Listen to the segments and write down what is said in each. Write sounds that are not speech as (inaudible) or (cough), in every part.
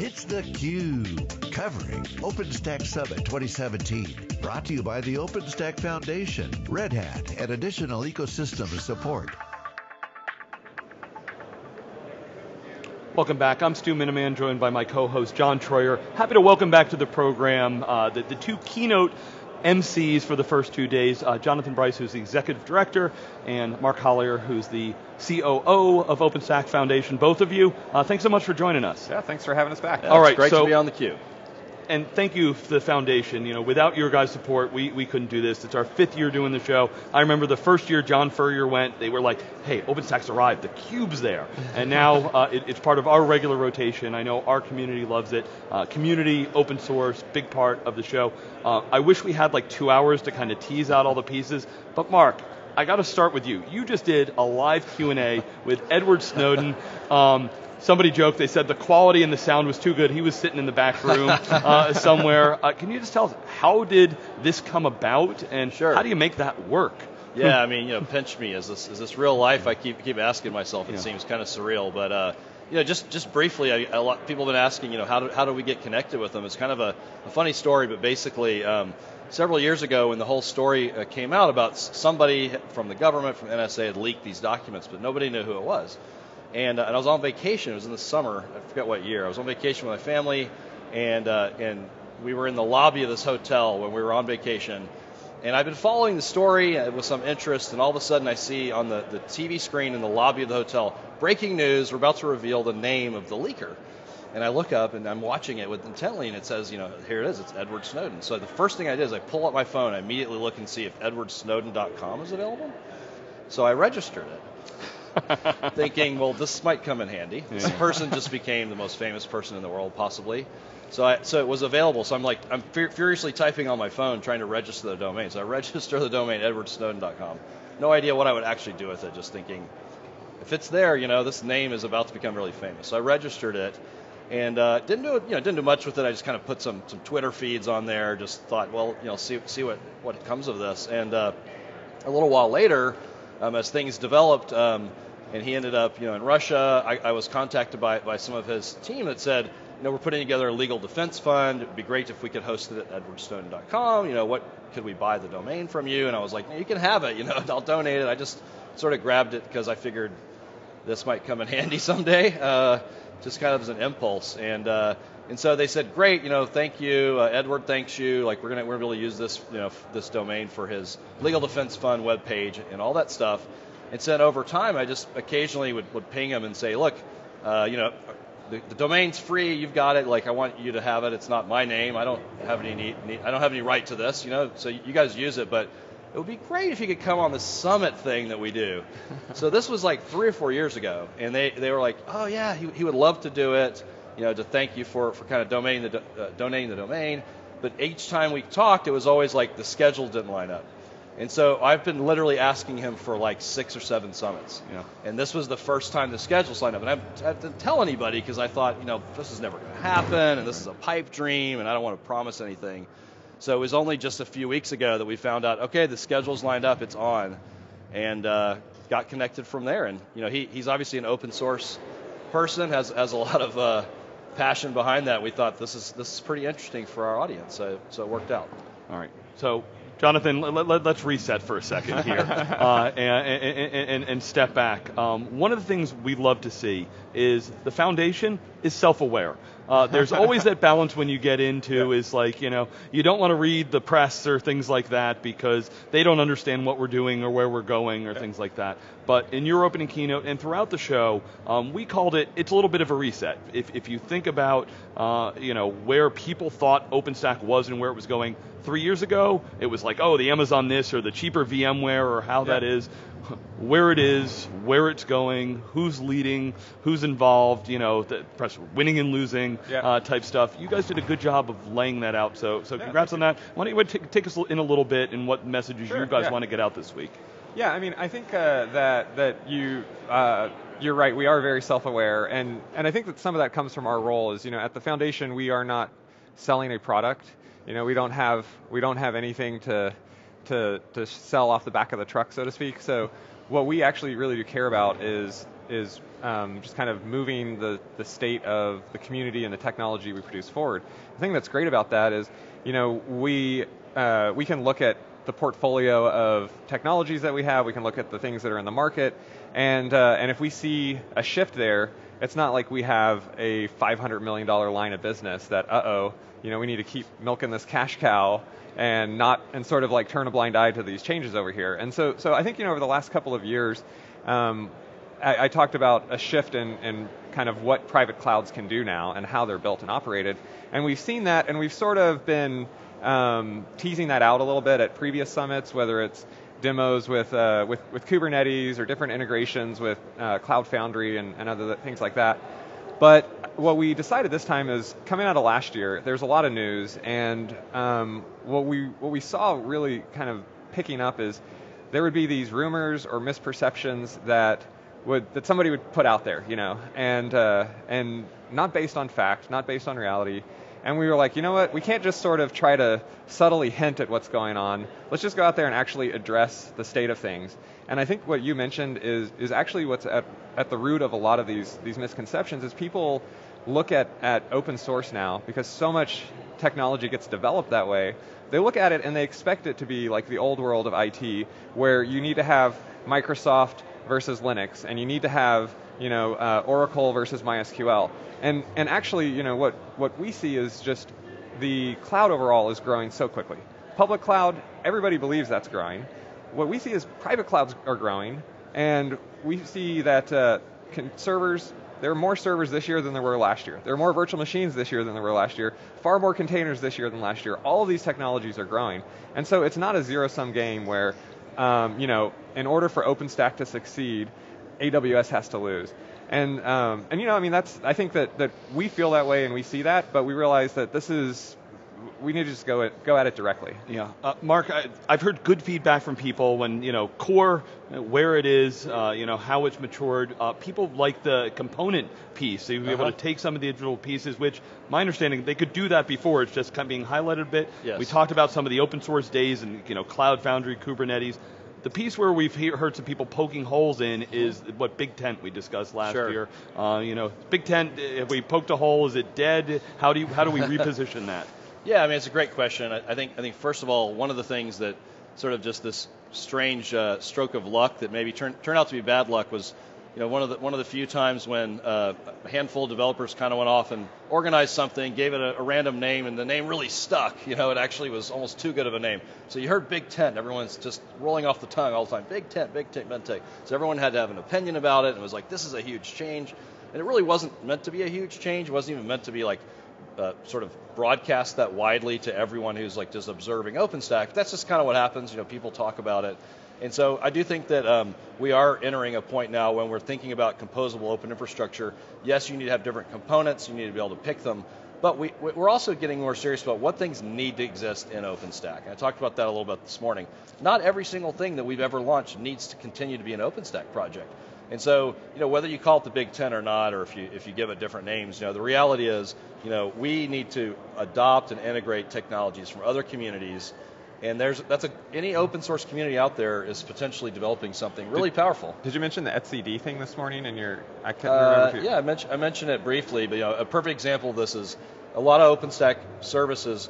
It's theCUBE, covering OpenStack Summit 2017. Brought to you by the OpenStack Foundation, Red Hat, and additional ecosystem support. Welcome back. I'm Stu Miniman, joined by my co-host John Troyer. Happy to welcome back to the program uh, the, the two keynote MCs for the first two days, uh, Jonathan Bryce, who's the executive director, and Mark Collier, who's the COO of OpenStack Foundation. Both of you, uh, thanks so much for joining us. Yeah, thanks for having us back. Yeah, All right, great so, to be on the cube and thank you to the foundation. You know, without your guys' support, we, we couldn't do this. It's our fifth year doing the show. I remember the first year John Furrier went, they were like, hey, OpenStack's arrived, the cube's there. And now (laughs) uh, it, it's part of our regular rotation. I know our community loves it. Uh, community, open source, big part of the show. Uh, I wish we had like two hours to kind of tease out all the pieces, but Mark, I got to start with you. You just did a live Q&A with Edward Snowden. Um, somebody joked, they said the quality and the sound was too good. He was sitting in the back room uh, (laughs) somewhere. Uh, can you just tell us, how did this come about and sure. how do you make that work? Yeah, I mean, you know, pinch me. Is this is this real life? I keep keep asking myself. It yeah. seems kind of surreal, but uh, you know, just just briefly, I, a lot people have been asking, you know, how do how do we get connected with them? It's kind of a, a funny story, but basically, um, several years ago, when the whole story uh, came out about somebody from the government, from NSA, had leaked these documents, but nobody knew who it was and, uh, and I was on vacation. It was in the summer. I forget what year. I was on vacation with my family, and uh, and we were in the lobby of this hotel when we were on vacation. And I've been following the story uh, with some interest, and all of a sudden I see on the, the TV screen in the lobby of the hotel breaking news. We're about to reveal the name of the leaker. And I look up and I'm watching it with intently, and it says, you know, here it is, it's Edward Snowden. So the first thing I did is I pull up my phone, I immediately look and see if edwardsnowden.com is available. So I registered it. (laughs) thinking, well, this might come in handy. Yeah. This person just became the most famous person in the world, possibly. So, I, so it was available. So I'm like, I'm furiously typing on my phone trying to register the domain. So I (laughs) register the domain edwardsnowden.com. No idea what I would actually do with it. Just thinking, if it's there, you know, this name is about to become really famous. So I registered it, and uh, didn't do you know didn't do much with it. I just kind of put some some Twitter feeds on there. Just thought, well, you know, see see what what comes of this. And uh, a little while later, um, as things developed. Um, and he ended up, you know, in Russia. I, I, was contacted by, by some of his team that said, you know, we're putting together a legal defense fund. It'd be great if we could host it at edwardsnowden.com. You know, what could we buy the domain from you? And I was like, you can have it. You know, (laughs) I'll donate it. I just sort of grabbed it because I figured this might come in (laughs) handy someday, uh, just kind of as an impulse. And uh, and so they said, great, you know, thank you, uh, Edward thanks you. Like we're gonna we're gonna be able to use this, you know, this domain for his legal defense fund webpage and all that stuff. And so over time, I just occasionally would, would ping him and say, look, uh, you know, the, the, domain's free. You've got it. Like I want you to have it. It's not my name. I don't have any need, need, I don't have any right to this. You know, so you guys use it, but it would be great if you could come on the summit thing that we do. (laughs) so this was like three or four years ago, and they, they were like, oh yeah, he, he would love to do it. You know, to thank you for, for kind of domain the, uh, donating the domain. But each time we talked, it was always like the schedule didn't line up. And so I've been literally asking him for like six or seven summits. Yeah. And this was the first time the schedule signed up. And I, I didn't tell anybody because I thought, you know, this is never going to happen and this is a pipe dream and I don't want to promise anything. So it was only just a few weeks ago that we found out, okay, the schedule's lined up, it's on. And uh, got connected from there. And, you know, he, he's obviously an open source person, has, has a lot of uh, passion behind that. We thought this is, this is pretty interesting for our audience. So, so it worked out. All right. So Jonathan, let, us reset for a second (laughs) here uh, and, and, and, and, step back. Um, one of the things we love to see is the foundation is self-aware. Uh, there's always that (laughs) balance when you get into yeah. is like, you know, you don't want to read the press or things like that because they don't understand what we're doing or where we're going or yeah. things like that. But in your opening keynote and throughout the show, um, we called it, it's a little bit of a reset. If, if you think about, uh, you know, where people thought OpenStack was and where it was going three years ago, it was like, oh, the Amazon this or the cheaper VMware or how yeah. that is where it is, where it's going, who's leading, who's involved, you know, the press winning and losing yeah. uh, type stuff. You guys did a good job of laying that out. So, so yeah, congrats on that. Why don't you take, take, us in a little bit and what messages sure, you guys yeah. want to get out this week? Yeah, I mean, I think uh, that that you. Uh, you're right. We are very self-aware, and and I think that some of that comes from our role. Is you know, at the foundation, we are not selling a product. You know, we don't have we don't have anything to to, to sell off the back of the truck, so to speak. So what we actually really do care about is is um, just kind of moving the, the state of the community and the technology we produce forward. The thing that's great about that is, you know, we, uh, we can look at the portfolio of technologies that we have, we can look at the things that are in the market, and, uh, and if we see a shift there, it's not like we have a $500 million line of business that, uh-oh, you know, we need to keep milking this cash cow and not, and sort of like turn a blind eye to these changes over here. And so, so I think, you know, over the last couple of years, um, I, I, talked about a shift in, in kind of what private clouds can do now and how they're built and operated. And we've seen that, and we've sort of been um, teasing that out a little bit at previous summits, whether it's demos with, uh, with, with Kubernetes or different integrations with uh, Cloud Foundry and, and other things like that. But what we decided this time is coming out of last year, there's a lot of news, and um, what we what we saw really kind of picking up is there would be these rumors or misperceptions that would that somebody would put out there, you know, and uh, and not based on fact, not based on reality. And we were like, you know what? We can't just sort of try to subtly hint at what's going on. Let's just go out there and actually address the state of things. And I think what you mentioned is is actually what's at, at the root of a lot of these these misconceptions is people look at, at open source now because so much technology gets developed that way. They look at it and they expect it to be like the old world of IT, where you need to have Microsoft versus Linux, and you need to have you know uh, Oracle versus MySQL. And and actually, you know what what we see is just the cloud overall is growing so quickly. Public cloud, everybody believes that's growing. What we see is private clouds are growing, and we see that uh, servers there are more servers this year than there were last year. There are more virtual machines this year than there were last year. Far more containers this year than last year. All of these technologies are growing. And so it's not a zero-sum game where, um, you know, in order for OpenStack to succeed, AWS has to lose. And um, and you know, I mean, that's I think that that we feel that way and we see that, but we realize that this is we need to just go at, go at it directly. Yeah, uh, Mark, I, have heard good feedback from people when you know core, where it is, uh, you know how it's matured. Uh, people like the component piece. So you'll be uh-huh. able to take some of the individual pieces, which my understanding they could do that before. It's just kind of being highlighted a bit. Yes. We talked about some of the open source days and you know Cloud Foundry, Kubernetes. The piece where we've heard some people poking holes in is what Big Tent we discussed last sure. year. Uh, you know, Big Tent, if we poked a hole, is it dead? How do you how do we reposition that? (laughs) Yeah, I mean it's a great question. I, I think I think first of all, one of the things that sort of just this strange uh, stroke of luck that maybe turned turned out to be bad luck was you know, one of the one of the few times when uh, a handful of developers kind of went off and organized something, gave it a, a, random name, and the name really stuck. You know, it actually was almost too good of a name. So you heard Big Tent, everyone's just rolling off the tongue all the time. Big Tent, Big Tent, Big Tent. So everyone had to have an opinion about it, and it was like, this is a huge change. And it really wasn't meant to be a huge change. It wasn't even meant to be like uh, sort of broadcast that widely to everyone who's like just observing OpenStack. That's just kind of what happens. You know, people talk about it. And so I do think that um, we are entering a point now when we're thinking about composable open infrastructure. Yes, you need to have different components, you need to be able to pick them, but we, we're also getting more serious about what things need to exist in OpenStack. And I talked about that a little bit this morning. Not every single thing that we've ever launched needs to continue to be an OpenStack project. And so, you know, whether you call it the Big Tent or not, or if you if you give it different names, you know, the reality is, you know, we need to adopt and integrate technologies from other communities and there's that's a any open source community out there is potentially developing something really did, powerful. Did you mention the etcd thing this morning in your? I can't uh, remember. yeah, I mentioned I mentioned it briefly, but you know, a perfect example of this is a lot of OpenStack services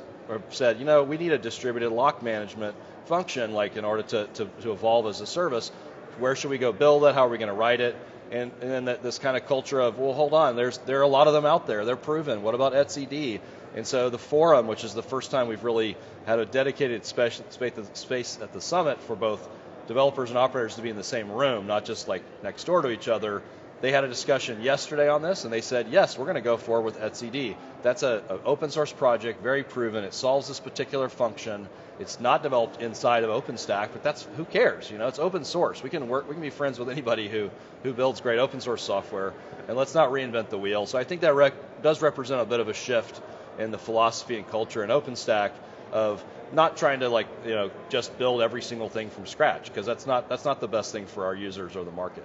said, you know, we need a distributed lock management function, like in order to, to, to evolve as a service. Where should we go build it? How are we going to write it? And, and then that, this kind of culture of, well, hold on, there's there are a lot of them out there. They're proven. What about etcd? And so the forum, which is the first time we've really had a dedicated space, at the summit for both developers and operators to be in the same room, not just like next door to each other. They had a discussion yesterday on this, and they said, yes, we're going to go forward with etcd. That's an open source project, very proven. It solves this particular function. It's not developed inside of OpenStack, but that's who cares? You know, it's open source. We can work. We can be friends with anybody who who builds great open source software, and let's not reinvent the wheel. So I think that rec- does represent a bit of a shift in the philosophy and culture in OpenStack of not trying to like you know just build every single thing from scratch because that's not that's not the best thing for our users or the market.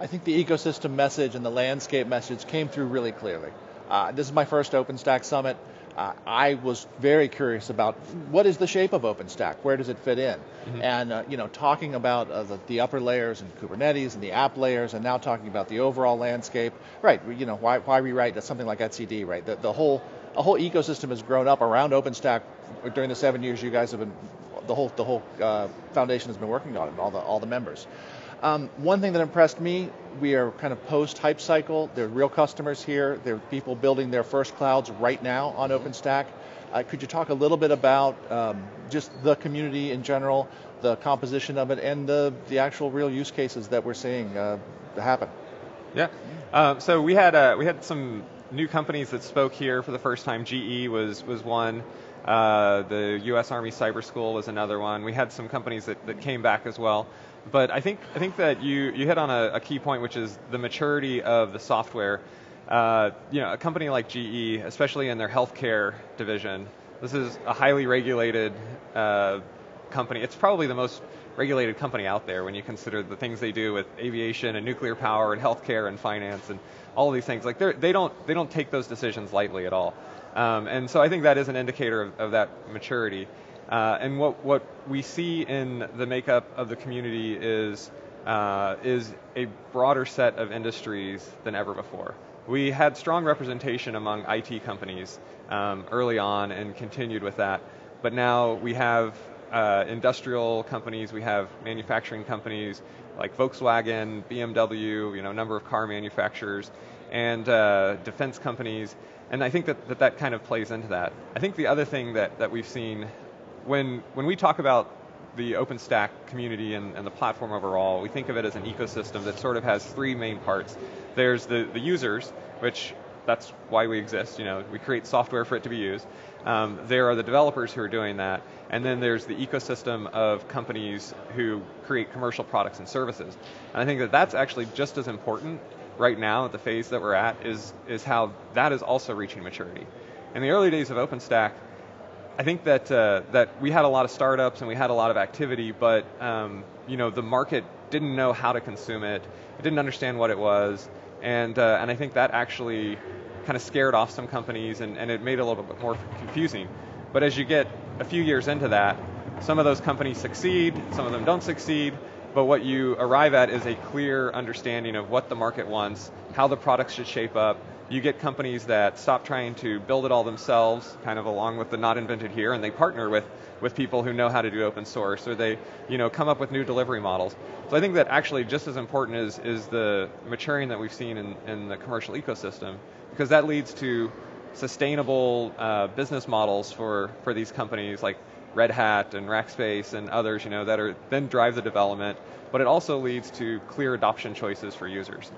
I think the ecosystem message and the landscape message came through really clearly. Uh, this is my first OpenStack summit. uh, I was very curious about what is the shape of OpenStack, where does it fit in, mm-hmm. and uh, you know, talking about uh, the, the, upper layers and Kubernetes and the app layers, and now talking about the overall landscape. Right, you know, why, why rewrite something like etcd? Right, the, the whole a whole ecosystem has grown up around OpenStack during the seven years you guys have been the whole the whole uh, foundation has been working on it, all the all the members. Um, one thing that impressed me, we are kind of post hype cycle. There are real customers here. There are people building their first clouds right now on OpenStack. Uh, could you talk a little bit about um, just the community in general, the composition of it, and the, the actual real use cases that we're seeing uh, happen? Yeah. Um, so we had uh, we had some new companies that spoke here for the first time. GE was was one. Uh, the U.S. Army Cyber School was another one. We had some companies that, that came back as well. But I think I think that you you hit on a, a key point, which is the maturity of the software. Uh, you know, a company like GE, especially in their healthcare division, this is a highly regulated uh, company. It's probably the most regulated company out there when you consider the things they do with aviation and nuclear power and healthcare and finance and all of these things. Like they don't they don't take those decisions lightly at all. Um, and so I think that is an indicator of, of that maturity. Uh, and what, what we see in the makeup of the community is, uh, is a broader set of industries than ever before. We had strong representation among IT companies um, early on and continued with that, but now we have uh, industrial companies, we have manufacturing companies like Volkswagen, BMW, you know, a number of car manufacturers, and uh, defense companies, and I think that, that that kind of plays into that. I think the other thing that, that we've seen when, when we talk about the OpenStack community and, and, the platform overall, we think of it as an ecosystem that sort of has three main parts. There's the, the users, which that's why we exist. You know, we create software for it to be used. Um, there are the developers who are doing that, and then there's the ecosystem of companies who create commercial products and services. And I think that that's actually just as important right now at the phase that we're at is is how that is also reaching maturity. In the early days of OpenStack, I think that uh, that we had a lot of startups and we had a lot of activity, but um, you know the market didn't know how to consume it. It didn't understand what it was, and uh, and I think that actually kind of scared off some companies and, and it made it a little bit more confusing. But as you get a few years into that, some of those companies succeed, some of them don't succeed, but what you arrive at is a clear understanding of what the market wants, how the products should shape up, you get companies that stop trying to build it all themselves, kind of along with the not invented here, and they partner with, with people who know how to do open source, or they you know, come up with new delivery models. So I think that actually just as important is, is the maturing that we've seen in, in the commercial ecosystem, because that leads to sustainable uh, business models for, for these companies like Red Hat and Rackspace and others, you know, that are then drive the development, but it also leads to clear adoption choices for users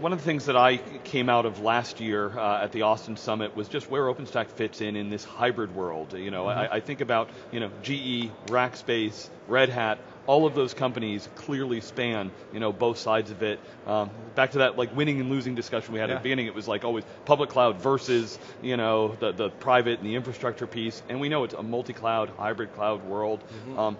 one of the things that I came out of last year uh, at the Austin Summit was just where OpenStack fits in in this hybrid world. You know, mm-hmm. I, I, think about you know GE, Rackspace, Red Hat. All of those companies clearly span, you know, both sides of it. Um, back to that like winning and losing discussion we had yeah. at the beginning, it was like always public cloud versus, you know, the, the private and the infrastructure piece. And we know it's a multi-cloud, hybrid cloud world. Mm-hmm. Um,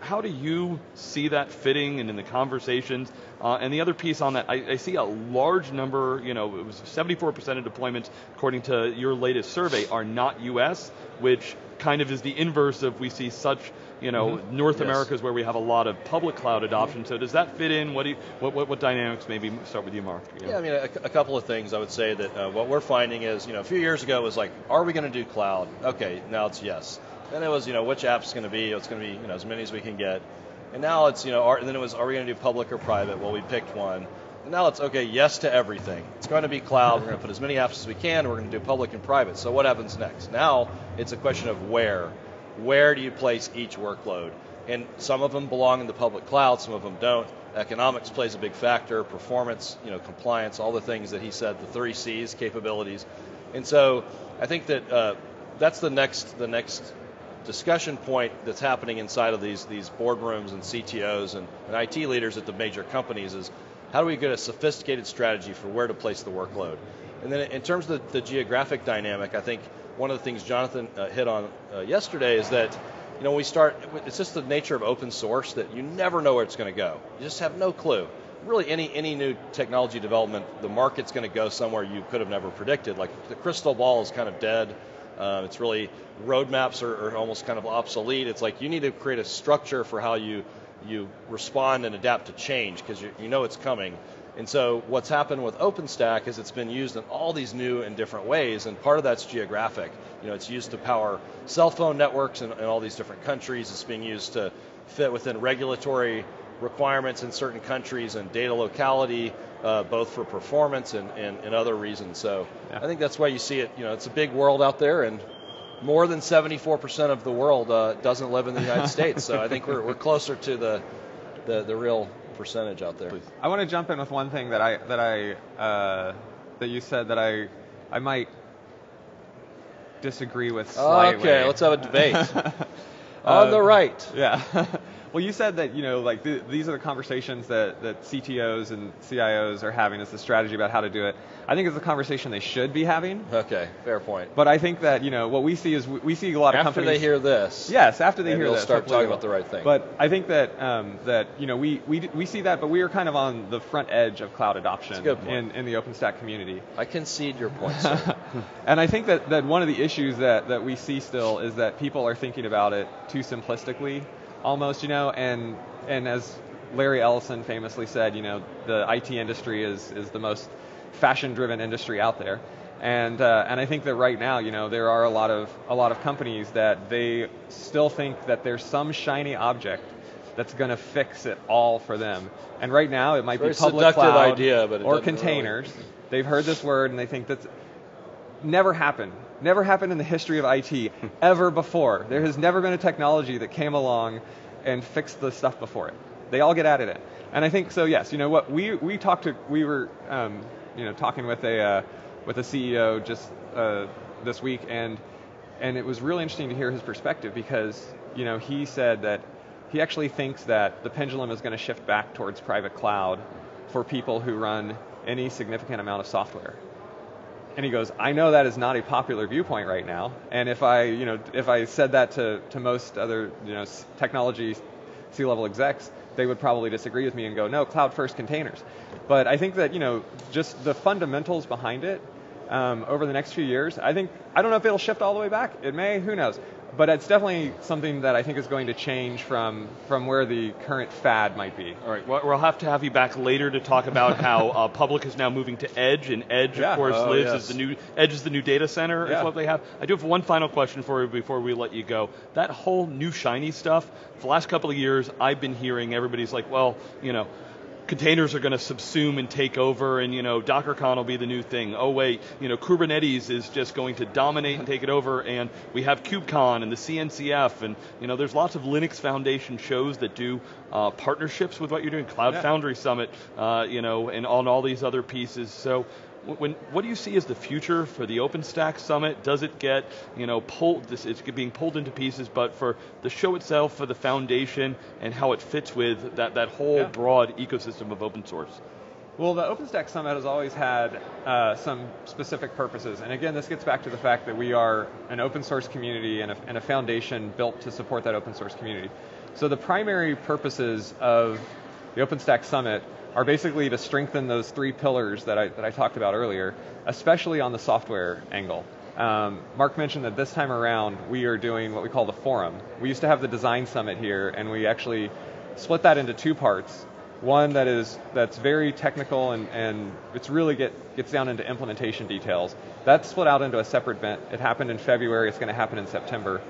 how do you see that fitting and in the conversations? Uh, and the other piece on that, I, I, see a large number, you know, it was 74% of deployments, according to your latest survey, are not US, which kind of is the inverse of we see such you know, mm-hmm. North yes. America is where we have a lot of public cloud adoption. So does that fit in? What do you, what, what, what dynamics? Maybe start with you, Mark. Yeah, yeah I mean, a, a, couple of things. I would say that uh, what we're finding is, you know, a few years ago it was like, are we going to do cloud? Okay, now it's yes. Then it was, you know, which app's going to be? It's going to be, you know, as many as we can get. And now it's, you know, are, and then it was, are we going to do public or private? Well, we picked one. And now it's, okay, yes to everything. It's going to be cloud. We're going to put as many apps as we can. We're going to do public and private. So what happens next? Now it's a question of where. Where do you place each workload? And some of them belong in the public cloud, some of them don't. Economics plays a big factor, performance, you know, compliance, all the things that he said, the three C's, capabilities. And so I think that uh, that's the next the next discussion point that's happening inside of these these boardrooms and CTOs and, and IT leaders at the major companies is how do we get a sophisticated strategy for where to place the workload? And then in terms of the, the geographic dynamic, I think one of the things Jonathan uh, hit on uh, yesterday is that you know we start it's just the nature of open source that you never know where it's going to go. You just have no clue. really any any new technology development, the market's going to go somewhere you could have never predicted. Like the crystal ball is kind of dead. Um, it's really roadmaps are, are almost kind of obsolete. It's like you need to create a structure for how you you respond and adapt to change because you, you know it's coming. And so what's happened with OpenStack is it's been used in all these new and different ways, and part of that's geographic. You know, it's used to power cell phone networks in, in all these different countries. It's being used to fit within regulatory requirements in certain countries and data locality, uh, both for performance and, and, and other reasons. So yeah. I think that's why you see it. You know, it's a big world out there, and more than 74% of the world uh, doesn't live in the United (laughs) States. So I think we're, we're closer to the, the, the real percentage out there. I want to jump in with one thing that I that I uh, that you said that I I might disagree with slightly. Okay, let's have a debate. (laughs) On the right. Yeah. (laughs) Well, you said that you know, like th- these are the conversations that, that CTOs and CIOs are having as the strategy about how to do it. I think it's a conversation they should be having. Okay, fair point. But I think that you know what we see is we, we see a lot of after companies. After they hear this. Yes, after they hear this. they'll start talking about the right thing. But I think that um, that you know we, we we see that, but we are kind of on the front edge of cloud adoption in, in the OpenStack community. I concede your point. point, (laughs) and I think that, that one of the issues that, that we see still is that people are thinking about it too simplistically almost, you know, and and as Larry Ellison famously said, you know, the IT industry is is the most fashion-driven industry out there, and uh, and I think that right now, you know, there are a lot of a lot of companies that they still think that there's some shiny object that's going to fix it all for them. And right now, it might be public cloud idea, or containers. Really. They've heard this word and they think that's never happened. Never happened in the history of IT (laughs) ever before. There has never been a technology that came along and fixed the stuff before it. They all get added in. And I think so. Yes, you know what we we talked to we were um, you know talking with a uh, with a CEO just uh, this week and and it was really interesting to hear his perspective because you know he said that he actually thinks that the pendulum is going to shift back towards private cloud for people who run any significant amount of software. And he goes, I know that is not a popular viewpoint right now. And if I, you know, if I said that to, to most other, you know, technology C-level execs, they would probably disagree with me and go, no, cloud first containers. But I think that, you know, just the fundamentals behind it um, over the next few years, I think, I don't know if it'll shift all the way back. It may, who knows but it's definitely something that I think is going to change from from where the current fad might be. All right, well, we'll have to have you back later to talk about (laughs) how uh, public is now moving to Edge, and Edge, yeah. of course, oh, lives yes. as the new Edge is the new data center. Yeah. Is what they have. I do have one final question for you before we let you go. That whole new shiny stuff. For the last couple of years, I've been hearing everybody's like, well, you know containers are going to subsume and take over and you know DockerCon will be the new thing. Oh wait, you know Kubernetes is just going to dominate and take it over and we have KubeCon and the CNCF and you know there's lots of Linux Foundation shows that do uh, partnerships with what you're doing, Cloud yeah. Foundry Summit, uh, you know, and on all these other pieces. So when, what do you see as the future for the OpenStack Summit? Does it get, you know, pulled, this, it's being pulled into pieces, but for the show itself, for the foundation, and how it fits with that, that whole yeah. broad ecosystem of open source? Well, the OpenStack Summit has always had uh, some specific purposes. And again, this gets back to the fact that we are an open source community and a, and a foundation built to support that open source community. So the primary purposes of the OpenStack Summit are basically to strengthen those three pillars that I, that I talked about earlier, especially on the software angle. Um, Mark mentioned that this time around we are doing what we call the forum. We used to have the design summit here, and we actually split that into two parts. One that is that's very technical and, and it's really get, gets down into implementation details. That's split out into a separate event. It happened in February. It's going to happen in September.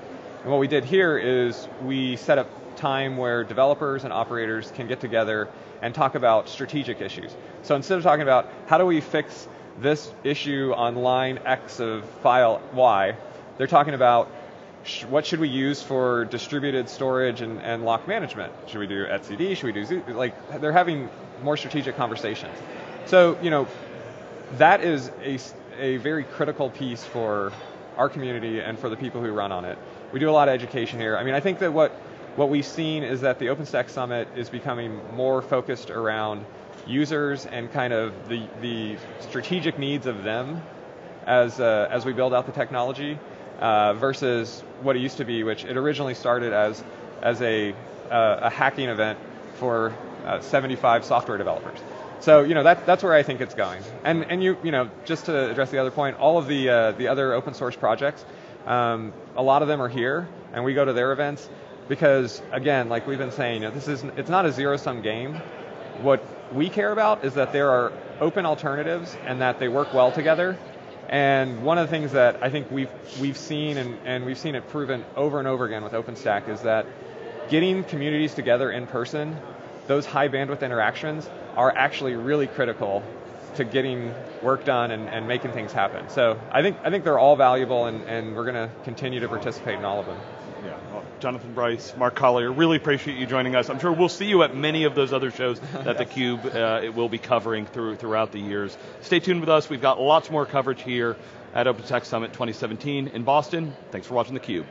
And what we did here is we set up time where developers and operators can get together and talk about strategic issues. So instead of talking about how do we fix this issue on line X of file Y, they're talking about sh- what should we use for distributed storage and, and lock management? Should we do etcd? Should we do Z? Like they're having more strategic conversations. So you know that is a, a very critical piece for our community and for the people who run on it. We do a lot of education here. I mean, I think that what what we've seen is that the OpenStack Summit is becoming more focused around users and kind of the, the strategic needs of them as, uh, as we build out the technology uh, versus what it used to be, which it originally started as, as a, uh, a hacking event for uh, 75 software developers. So you know that, that's where I think it's going. And and you you know just to address the other point, all of the uh, the other open source projects, um, a lot of them are here, and we go to their events because again, like we've been saying, you know, this is it's not a zero sum game. What we care about is that there are open alternatives and that they work well together. And one of the things that I think we've we've seen and, and we've seen it proven over and over again with OpenStack is that getting communities together in person, those high bandwidth interactions are actually really critical to getting work done and, and making things happen. So I think I think they're all valuable and, and we're going to continue to participate in all of them. Yeah. Well, Jonathan Bryce, Mark Collier, really appreciate you joining us. I'm sure we'll see you at many of those other shows (laughs) that theCUBE uh, it will be covering through throughout the years. Stay tuned with us. We've got lots more coverage here at OpenStack Summit 2017 in Boston. Thanks for watching theCUBE.